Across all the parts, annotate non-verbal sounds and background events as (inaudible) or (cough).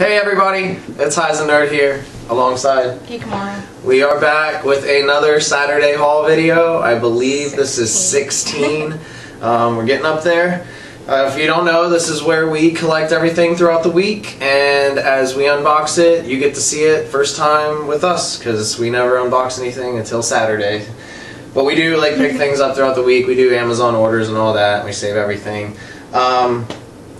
Hey everybody, it's and Nerd here, alongside. Geek Mara. We are back with another Saturday haul video. I believe this is 16. (laughs) um, we're getting up there. Uh, if you don't know, this is where we collect everything throughout the week, and as we unbox it, you get to see it first time with us, because we never unbox anything until Saturday. But we do like pick (laughs) things up throughout the week. We do Amazon orders and all that. And We save everything. Um,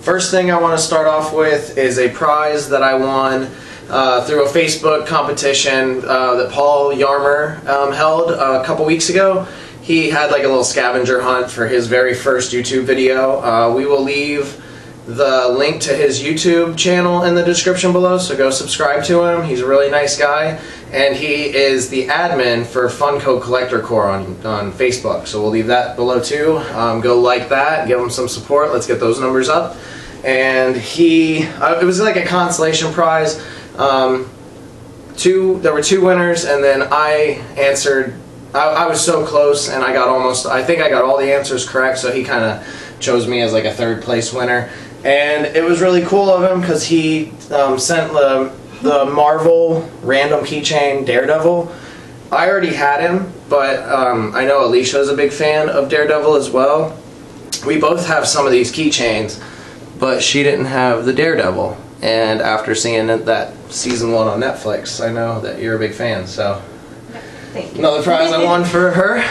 First thing I want to start off with is a prize that I won uh, through a Facebook competition uh, that Paul Yarmer um, held a couple weeks ago. He had like a little scavenger hunt for his very first YouTube video. Uh, we will leave the link to his YouTube channel in the description below, so go subscribe to him. He's a really nice guy, and he is the admin for Funko Collector Corps on, on Facebook. So we'll leave that below too. Um, go like that, give him some support. Let's get those numbers up and he uh, it was like a consolation prize. Um, two there were two winners, and then I answered. I, I, was so close, and I got almost. I think I got all the answers correct, so he kind of chose me as like a third place winner, and it was really cool of him because he um, sent the the Marvel random keychain Daredevil. I already had him, but um, I know Alicia is a big fan of Daredevil as well. We both have some of these keychains but she didn't have the Daredevil. And after seeing that season one on Netflix, I know that you're a big fan. So another prize I won for her.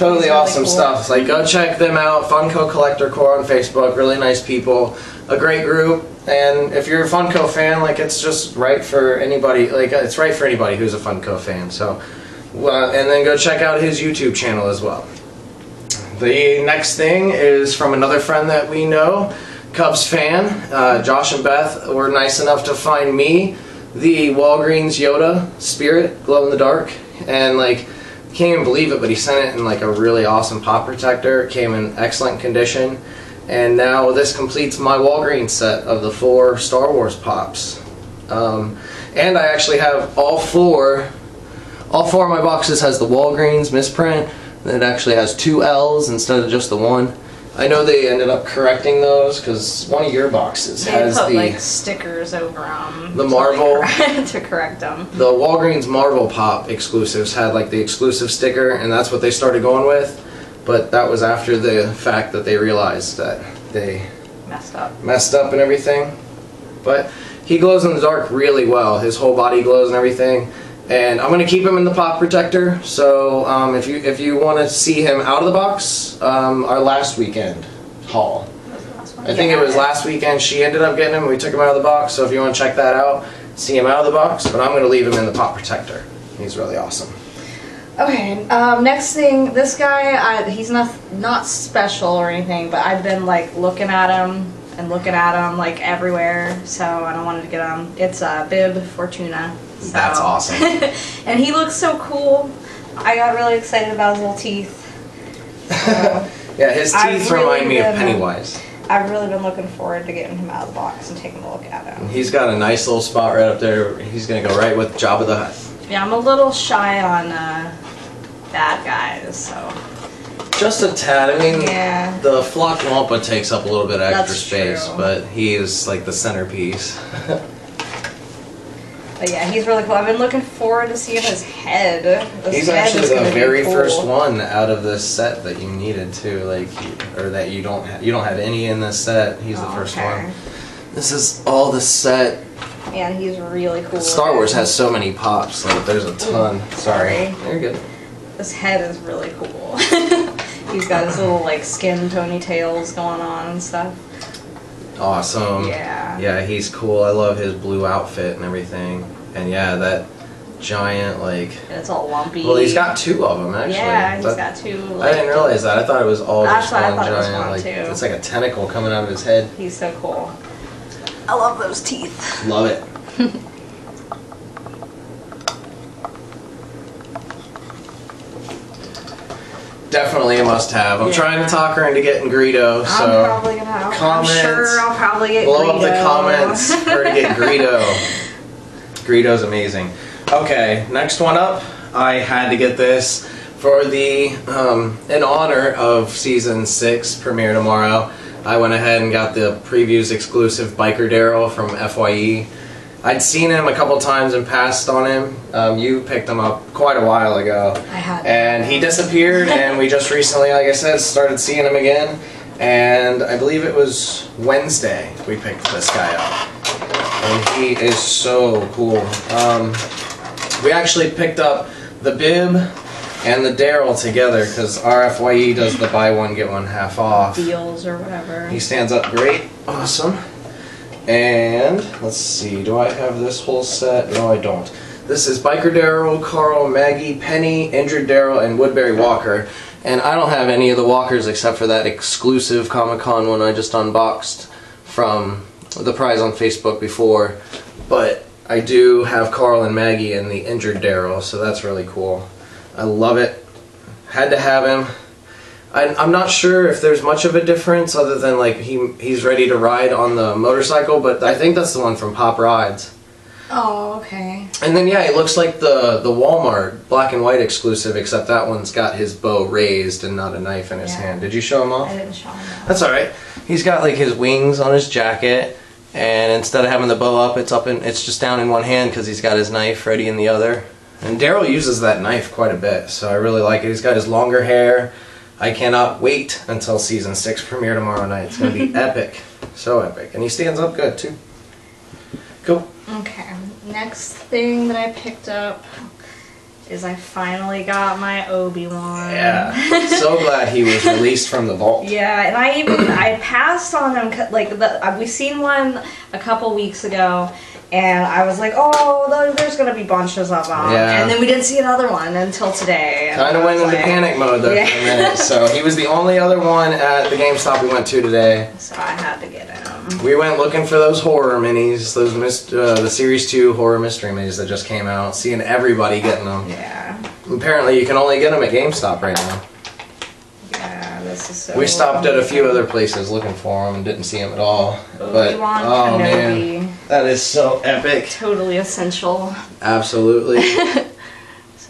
Totally really awesome cool. stuff. Like go check them out. Funko Collector Corps on Facebook. Really nice people. A great group. And if you're a Funko fan, like it's just right for anybody. Like it's right for anybody who's a Funko fan. So, well, and then go check out his YouTube channel as well. The next thing is from another friend that we know, Cubs fan. Uh, Josh and Beth were nice enough to find me the Walgreens Yoda Spirit glow in the dark, and like can't even believe it, but he sent it in like a really awesome pop protector. It came in excellent condition, and now this completes my Walgreens set of the four Star Wars pops. Um, and I actually have all four. All four of my boxes has the Walgreens misprint it actually has two L's instead of just the one. I know they ended up correcting those because one of your boxes they has put, the like stickers over them. The Marvel (laughs) to correct them. The Walgreens Marvel Pop exclusives had like the exclusive sticker, and that's what they started going with. But that was after the fact that they realized that they messed up, messed up and everything. But he glows in the dark really well. His whole body glows and everything and I'm going to keep him in the pop protector. So um, if you if you want to see him out of the box, um, our last weekend haul. I think it was last weekend she ended up getting him. We took him out of the box. So if you want to check that out, see him out of the box. But I'm going to leave him in the pop protector. He's really awesome. Okay, um, next thing, this guy, I, he's not not special or anything, but I've been like looking at him and looking at him like everywhere, so I don't wanted to get him. It's uh, Bib Fortuna. So. That's awesome. (laughs) and he looks so cool. I got really excited about his little teeth. So (laughs) yeah, his teeth really remind me of Pennywise. I've really been looking forward to getting him out of the box and taking a look at him. He's got a nice little spot right up there. He's gonna go right with Jabba the Hutt. Yeah, I'm a little shy on uh, bad guys, so. Just a tad. I mean, yeah. the Flock Wampa takes up a little bit extra That's space, true. but he is like the centerpiece. (laughs) But yeah, he's really cool. I've been looking forward to seeing his head. This he's head actually the very cool. first one out of this set that you needed to like, or that you don't have. You don't have any in this set. He's oh, the first okay. one. This is all the set. And he's really cool. Star Wars has so many pops. Like there's a ton. Ooh, sorry. sorry. You're good. This head is really cool. (laughs) he's got his little like skin ponytails going on and stuff. Awesome. Yeah. Yeah, he's cool. I love his blue outfit and everything. And yeah, that giant like. And it's all lumpy. Well, he's got two of them actually. Yeah, he's got two. Like, I didn't realize that. I thought it was all just one giant. It like too. it's like a tentacle coming out of his head. He's so cool. I love those teeth. Love it. (laughs) Definitely a must-have. I'm yeah. trying to talk her into getting Greedo, so I'm probably gonna. Have, comments. I'm sure I'll probably get. Blow Greedo. up the comments for her to get (laughs) Greedo. Greedo's amazing. Okay, next one up. I had to get this for the um, in honor of season six premiere tomorrow. I went ahead and got the previews exclusive Biker Daryl from FYE. I'd seen him a couple times and passed on him. Um, you picked him up quite a while ago. I had. And he disappeared, (laughs) and we just recently, like I said, started seeing him again. And I believe it was Wednesday we picked this guy up. And he is so cool. Um, we actually picked up the bib and the Daryl together because our FYE does the buy one, get one half off. deals or whatever. He stands up great. Awesome. And let's see, do I have this whole set? No, I don't. This is Biker Daryl, Carl, Maggie, Penny, Injured Daryl, and Woodbury Walker. And I don't have any of the walkers except for that exclusive Comic Con one I just unboxed from the prize on Facebook before. But I do have Carl and Maggie and the Injured Daryl, so that's really cool. I love it. Had to have him. I, I'm not sure if there's much of a difference other than like he he's ready to ride on the motorcycle, but I think that's the one from Pop Rides. Oh, okay. And then yeah, it looks like the the Walmart black and white exclusive, except that one's got his bow raised and not a knife in his Yeah. hand. Did you show him off? I didn't show him that. That's all right. He's got like his wings on his jacket, and instead of having the bow up, it's up in it's just down in one hand because he's got his knife ready in the other. And Daryl uses that knife quite a bit, so I really like it. He's got his longer hair. I cannot wait until season six premiere tomorrow night. It's gonna be (laughs) epic, so epic, and he stands up good too. Cool. Okay. Next thing that I picked up is I finally got my Obi Wan. Yeah. so (laughs) glad he was released from the vault. Yeah, and I even I passed on them 'cause, like the uh, we seen one a couple weeks ago, and I was like, oh, there's gonna be bunches of them, Yeah. and then we didn't see another one until today. Kind of went into like- panic mode there for a minute. So he was the only other one at the GameStop we went to today. So I had to get him. We went looking for those horror minis, those mist, uh, the series two horror mystery minis that just came out. Seeing everybody getting them. Yeah, Apparently, you can only get them at GameStop right now. Yeah, so. We stopped at a few other places looking for them and didn't see them at all. But oh man, that is so epic! totally essential. Absolutely. (laughs)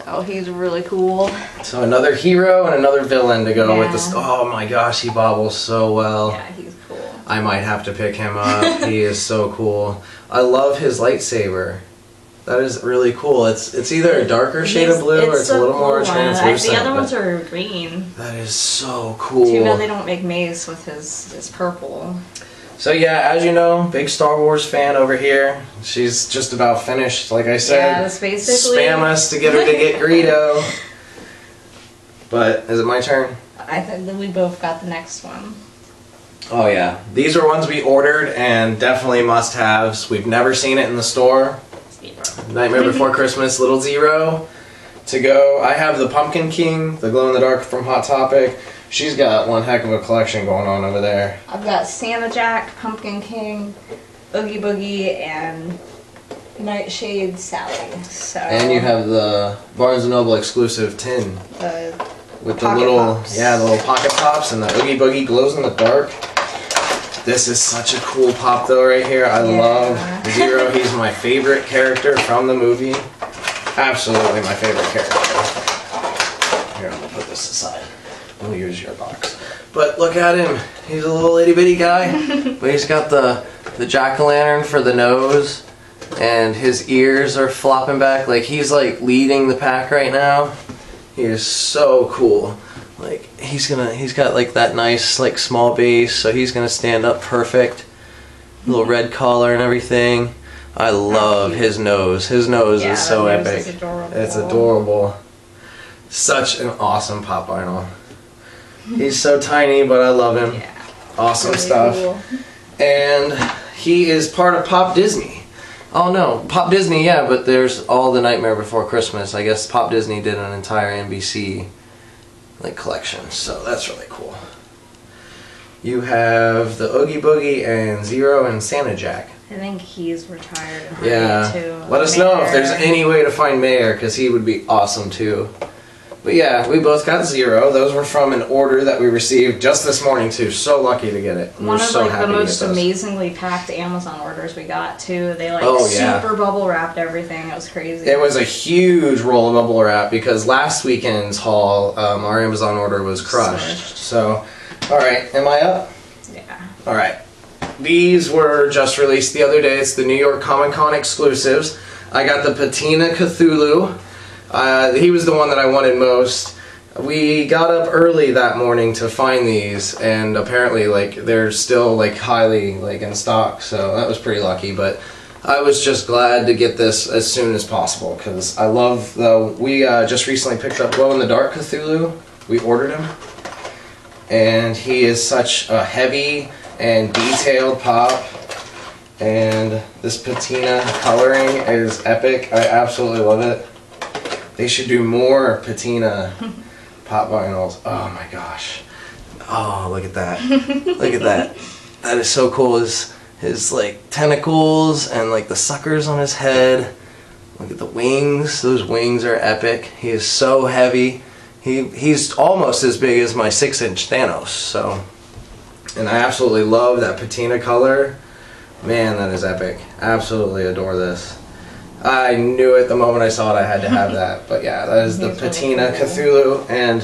So he's really cool. so another hero and another villain to go with this. Yeah. Oh my gosh, he bobbles so well. Yeah, he's cool. I might have to pick him up. he is so cool. I love his lightsaber. That is really cool. It's it's either a darker shade of blue or it's a little more blue one. I- translucent. The other ones are green. That is so cool. Too bad they don't make Mace with his his purple. So yeah, as you know, big Star Wars fan over here. She's just about finished. Like I said, yeah, that's basically. spam us to get her to get Greedo. But is it my turn? I think that we both got the next one. Oh yeah, these are ones we ordered and definitely must-haves. We've never seen it in the store. Nightmare Before Christmas, Little Zero to go. I have the Pumpkin King, the glow in the dark from Hot Topic. She's got one heck of a collection going on over there. I've got Santa Jack, Pumpkin King, Oogie Boogie, and Nightshade Sally. So And you have the Barnes & Noble exclusive tin the with the little Pops. yeah, the little pocket pops and the Oogie Boogie glows in the dark. This is such a cool pop though right here. I Yeah. love Zero. He's my favorite character from the movie. Absolutely my favorite character. Here, I'm gonna put this aside. We'll use your box. But look at him. He's a little itty bitty guy. (laughs) but he's got the the jack o' lantern for the nose. And his ears are flopping back. Like he's like leading the pack right now. He is so cool. He's gonna he's got like that nice like small base, so he's gonna stand up perfect. Little mm-hmm. red collar and everything. I love his nose. His nose Yeah, is so nose epic. is adorable. It's adorable. Such an awesome pop vinyl. He's so tiny, but I love him. yeah, Awesome really stuff. cool. And he is part of Pop Disney. Oh no, Pop Disney, yeah, but there's all the Nightmare Before Christmas. I guess Pop Disney did an entire NBC like collection, so that's really cool. You have the Oogie Boogie and Zero and Santa Jack. I think he's retired. Yeah. Let us know if there's any way to find Mayor, because he would be awesome too. But yeah, we both got zero. Those were from an order that we received just this morning too. So lucky to get it. We One of so like the most amazingly packed Amazon orders we got too. They like Oh, yeah. super bubble wrapped everything. It was crazy. It was a huge roll of bubble wrap because last weekend's haul, um, our Amazon order was crushed. Smushed. So, all right, am I up? yeah. All right. These were just released the other day. It's the New York Comic Con exclusives. I got the Patina Cthulhu. Uh, he was the one that I wanted most. We got up early that morning to find these, and apparently, like they're still like highly like in stock. So that was pretty lucky. But I was just glad to get this as soon as possible because I love the. We uh, just recently picked up Glow in the Dark Cthulhu. We ordered him, and he is such a heavy and detailed pop. And this patina coloring is epic. I absolutely love it. They should do more patina (laughs) pop vinyls. Oh my gosh. Oh, look at that. look at that. (laughs) That is so cool. His, his like tentacles and like the suckers on his head. Look at the wings. Those wings are epic. He is so heavy. He he's almost as big as my six inch Thanos. So and I absolutely love that patina color. Man, that is epic. Absolutely adore this. I knew it the moment I saw it. I had to have (laughs) that. But yeah, that is the He's patina cool. Cthulhu, and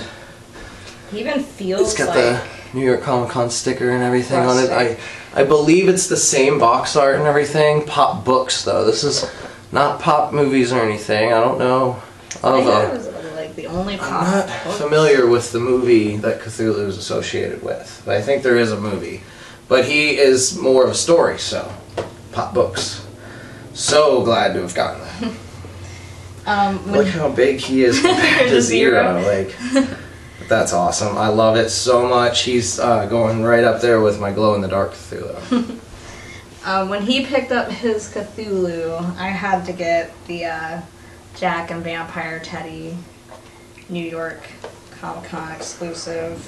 He even feels it's got like the New York Comic Con sticker and everything on it. I I believe it's the same box art and everything. Pop books though. This is not pop movies or anything. I don't know I of think that a. was like the only pop. I'm not book. familiar with the movie that Cthulhu is associated with, but I think there is a movie. But he is more of a story, so pop books. So glad to have gotten that. (laughs) Um, Look how big he is (laughs) compared to Zero. Like, (laughs) that's awesome. I love it so much. He's uh, going right up there with my glow in the dark Cthulhu. Um, when he picked up his Cthulhu, I had to get the uh, Jack and Vampire Teddy New York Comic Con exclusive.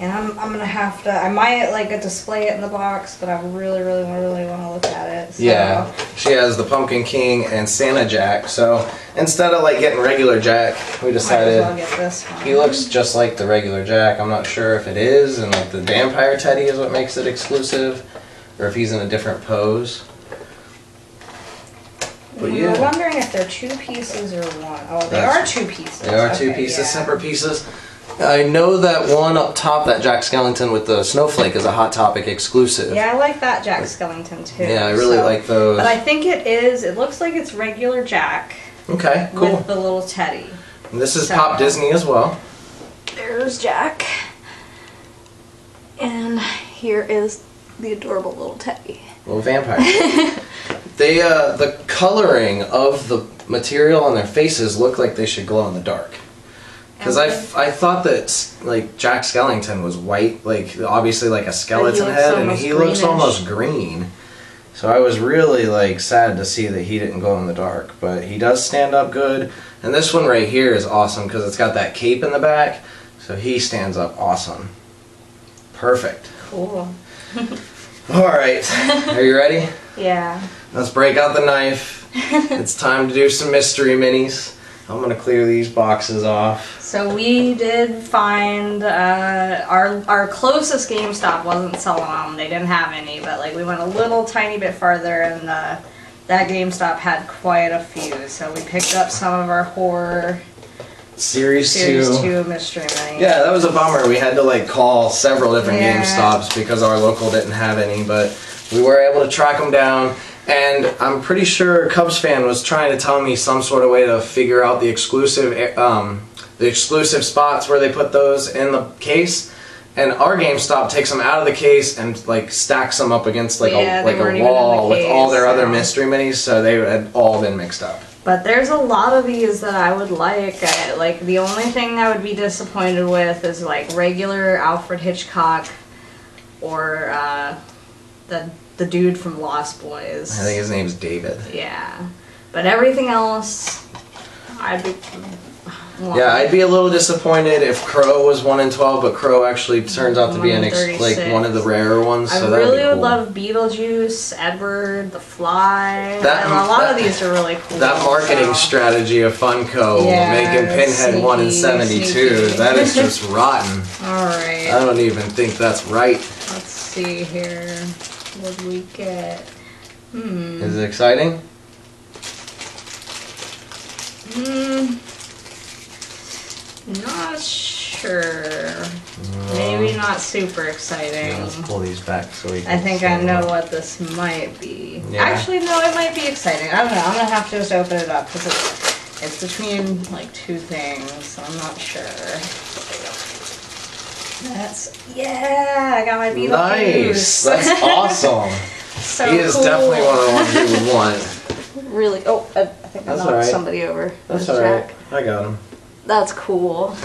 And I'm, I'm gonna have to. I might like display it in the box, but I really, really, really want to look at it. So. Yeah, she has the Pumpkin King and Santa Jack. So instead of like getting regular Jack, we Might as decided well get this one. he looks just like the regular Jack. I'm not sure if it is, and like the Vampire Teddy is what makes it exclusive, or if he's in a different pose. But yeah. We're wondering if they're two pieces or one. Oh, they That's- are two pieces. They are two Okay, pieces, yeah. separate pieces. I know that one up top, that Jack Skellington with the snowflake, is a Hot Topic exclusive. Yeah, I like that Jack Skellington too. Yeah, I really so- like those. But I think it is. It looks like it's regular Jack Okay, cool. with the little teddy. And this is So- Pop Disney as well. There's Jack, and here is the adorable little teddy. Little vampire. (laughs) they uh, the coloring of the material on their faces look like they should glow in the dark. Because I, I thought that like Jack Skellington was white, like obviously like a skeleton head, and he looks greenish. almost green. So I was really like sad to see that he didn't go in the dark, but he does stand up good. And this one right here is awesome because it's got that cape in the back, so he stands up awesome. Perfect. Cool. (laughs) All right, are you ready? (laughs) Yeah. Let's break out the knife. (laughs) it's time to do some mystery minis. I'm gonna clear these boxes off. So we did find uh, our our closest GameStop wasn't selling them. They didn't have any, but like we went a little tiny bit farther, and uh, that GameStop had quite a few. So we picked up some of our horror Series, series two. two mystery minis. Yeah, that was a bummer. We had to like call several different Yeah. GameStops because our local didn't have any, but we were able to track them down. And I'm pretty sure Cubs fan was trying to tell me some sort of way to figure out the exclusive, um, the exclusive spots where they put those in the case. And our GameStop takes them out of the case and like stacks them up against like Yeah, a like a even in the wall with all case, their other mystery minis, so they had all been mixed up. But there's a lot of these that I would like. I, like the only thing I would be disappointed with is like regular Alfred Hitchcock or uh, the the dude from Lost Boys. I think his name's David. Yeah, but everything else, I'd be. Yeah, I'd be a little disappointed if Crow was one in twelve, but Crow actually turns out to be an ex- like one of the rarer ones. I So would really be would love Beetlejuice, Edward, The Fly. That- and a lot that- of these are really cool. that marketing so- strategy of Funko Yeah, making Pinhead one in seventy-two—that is just (laughs) rotten. All right. I don't even think that's right. Let's see here. Do we get? Hmm. Is it exciting? Hmm. Not sure. Maybe not super exciting. Let's pull these back so we can. I think I know what this might be. Yeah. Actually, no, it might be exciting. I don't know. I'm gonna have to just open it up because it's, it's between like two things. So I'm not sure. That's yeah. I got my Beetlejuice. Nice. That's (laughs) awesome. so he is cool. definitely one of the ones you would want. Really? Oh, I, I think I That's knocked somebody over. That's There's alright. I got him. That's cool.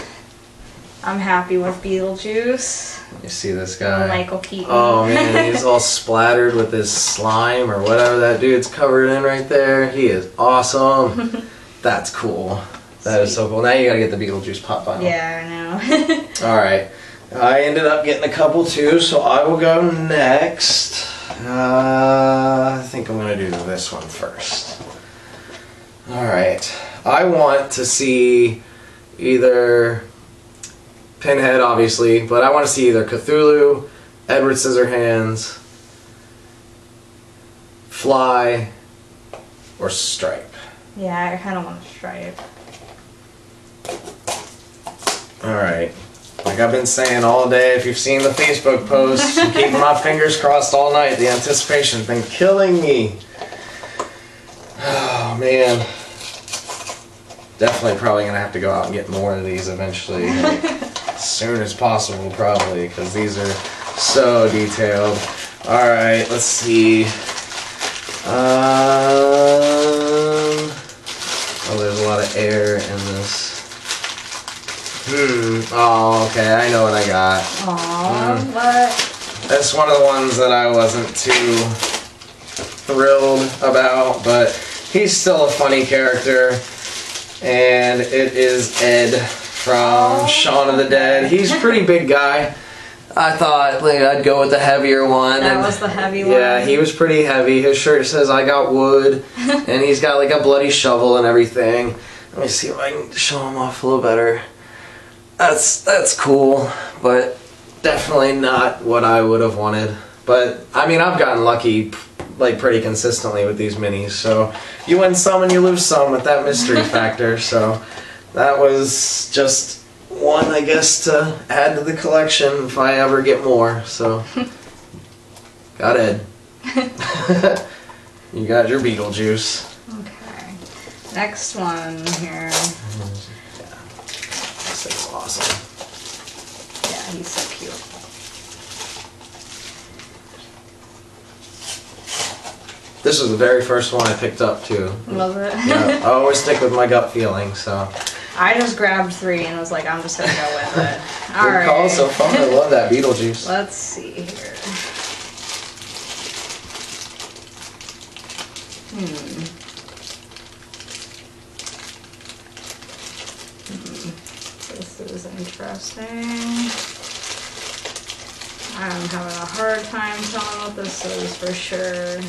I'm happy with Beetlejuice. You see this guy? Michael Keaton. Oh man, (laughs) he's all splattered with his slime or whatever that dude's covered in right there. He is awesome. (laughs) That's cool. that That is so cool. Now you gotta get the Beetlejuice pop vinyl. yeah, I know. All right. I ended up getting a couple too, so I will go next. Uh, I think I'm gonna do this one first. All right. I want to see either Pinhead, obviously, but I want to see either Cthulhu, Edward Scissorhands, Fly, or Stripe. yeah, I kind of want to stripe. All right. Like I've been saying all day, if you've seen the Facebook posts, (laughs) I'm keeping my fingers crossed all night. The anticipation's been killing me. Oh man. Definitely probably gonna have to go out and get more of these eventually. like, as (laughs) soon as possible, probably, because these are so detailed. All right, let's see. Um, oh, there's a lot of air in this. Hmm. Oh, okay. I know what I got. Aww, Mm. but That's one of the ones that I wasn't too thrilled about, but he's still a funny character. And it is Ed from Oh. Shaun of the Dead. He's a pretty big guy. I thought like, I'd go with the heavier one. that and- was the heavy one. yeah, he was pretty heavy. His shirt says "I got wood," (laughs) and he's got like a bloody shovel and everything. Let me see if I can show him off a little better. That's that's cool, but definitely not what I would have wanted. But I mean, I've gotten lucky, like pretty consistently with these minis. So you win some and you lose some with that mystery (laughs) factor. So that was just one, I guess, to add to the collection if I ever get more. So (laughs) got Ed. (laughs) you got your Beetlejuice. Okay. Next one here. This thing's awesome. He's so cute. This is the very first one I picked up too. Was it? Yeah, I always stick with my gut feeling. So I just grabbed three and was like, I'm just gonna go with it. (laughs) All good right. call so far. I love that Beetlejuice. (laughs) Let's see here. Hmm. Hmm. This is interesting. I'm having a hard time telling what this is for sure.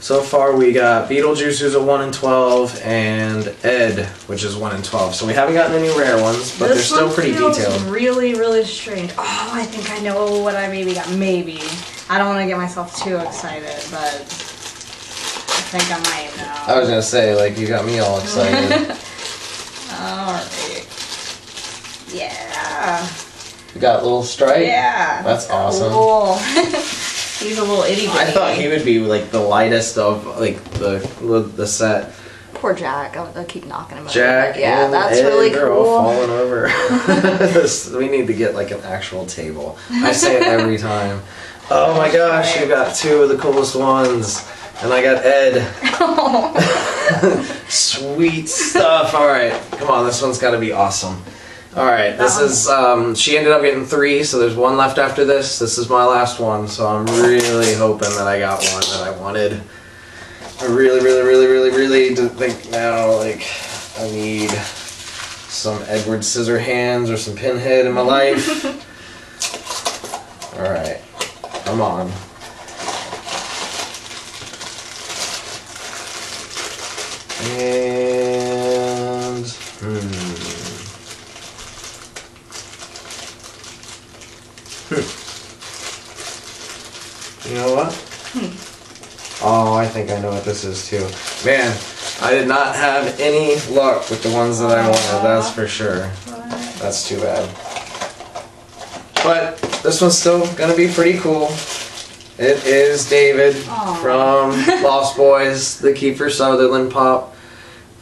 So far we got Beetlejuice who's a one in twelve and Ed which is one in twelve. So we haven't gotten any rare ones, but this they're still one pretty feels detailed. Really, really strange. Oh, I think I know what I maybe got. Maybe. I don't want to get myself too excited, but I think I might know. I was gonna say like you got me all (laughs) excited. Alright. Yeah. You got little stripe. Yeah. That's awesome. Cool. (laughs) He's a little itty bitty. I thought he would be like the lightest of like the the set. Poor Jack. I, I keep knocking him Jack, over. Yeah, that's Ed, really cool. falling over. (laughs) (laughs) This- we need to get like an actual table. I say it every time. Oh my gosh, you got two of the coolest ones, and I got Ed. Sweet stuff. All right, come on, this one's got to be awesome. All right, this is. Um, she ended up getting three, so there's one left after this. This is my last one, so I'm really hoping that I got one that I wanted. I really, really, really, really, really think now, like, I need some Edward Scissorhands or some Pinhead in my life. (laughs) All right, come on. And hmm. Hmm. You know what? Oh, I think I know what this is too. Man, I did not have any luck with the ones that I wanted, that's for sure. That's too bad. But this one's still gonna be pretty cool. It is David Aw. from (laughs) Lost Boys, the Kiefer Sutherland pop.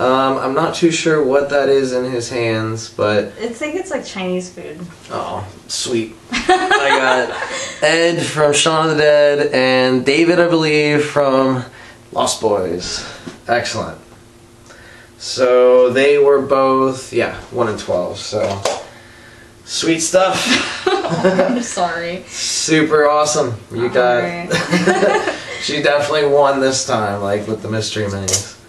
Um, I'm not too sure what that is in his hands, but I think it's like Chinese food. oh, sweet. I got (laughs) Ed from Shaun of the Dead and David, I believe, from Lost Boys. Excellent. So they were both, yeah, 1 and 12. So sweet stuff. (laughs) I'm sorry. Super awesome. You got. (laughs) She definitely won this time, like with the mystery minis.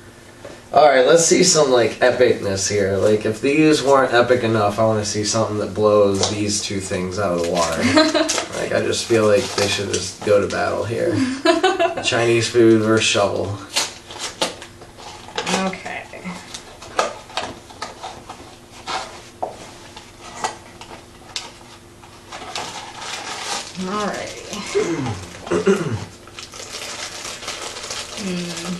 Alright, let's see some like epicness here. Like if these weren't epic enough, I want to see something that blows these two things out of the water. (laughs) like I just feel like they should just go to battle here. Chinese food versus shovel. Okay. Alrighty. hmm.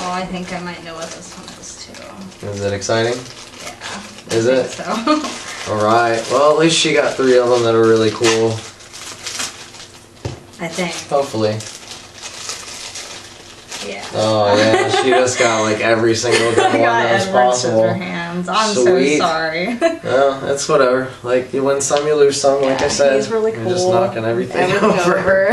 Oh, I think I might know what this one is too. Is it exciting? Yeah. Is it? So. (laughs) Alright, well at least she got three of them that are really cool. I think. Hopefully. Yeah. Oh yeah, she just got like every single (laughs) good one got that was Edward possible. Scissorhands. I'm Sweet. so sorry. (laughs) Well, it's whatever. Like you win some, you lose some. Like I said, he's really You're cool. just knocking everything, Everything (laughs) over. over.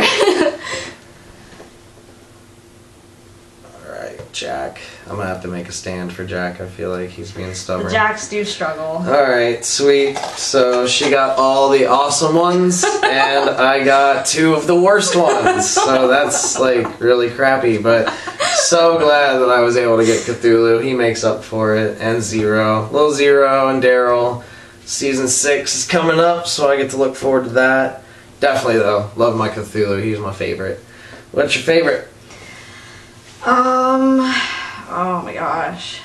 All right, Jack. I'm gonna have to make a stand for Jack. I feel like he's being stubborn. the. Jacks do struggle. All right, sweet. So she got all the awesome ones, and I got two of the worst ones. So that's like really crappy, but so glad that I was able to get Cthulhu. He makes up for it, and Zero, little Zero, and Daryl. Season six is coming up, so I get to look forward to that. Definitely though, love my Cthulhu. He's my favorite. What's your favorite? Um. Oh my gosh.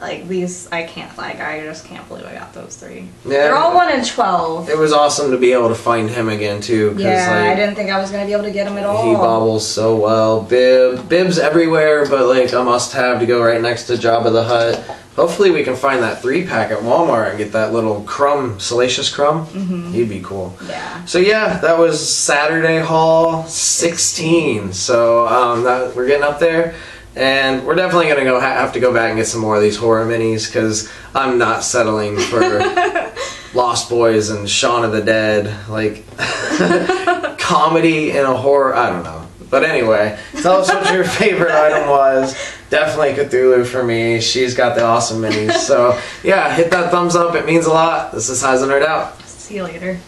Like these, I can't. Like I just can't believe I got those three. They're all one in twelve. It was awesome to be able to find him again too. Yeah, I didn't think I was gonna be able to get him at all. He bobbles so well. Bib, Bib's everywhere, but like a must-have to go right next to Jabba the Hutt. Hopefully, we can find that three-pack at Walmart and get that little crumb, salacious crumb. Mhm. He'd be cool. Yeah. So yeah, that was Saturday Haul 16. So um, that, we're getting up there, and we're definitely gonna go have to go back and get some more of these horror minis because I'm not settling for (laughs) Lost Boys and Shaun of the Dead, like (laughs) comedy in a horror. I don't know. But anyway, tell us what your favorite item was. Definitely Cthulhu for me. She's got the awesome minis. So yeah, hit that thumbs up. It means a lot. This is Heisenberg out. See you later.